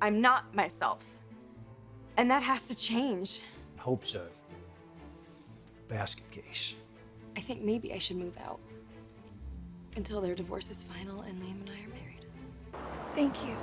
I'm not myself. And that has to change. Hope's a basket case. I think maybe I should move out. Until their divorce is final and Liam and I are married. Thank you.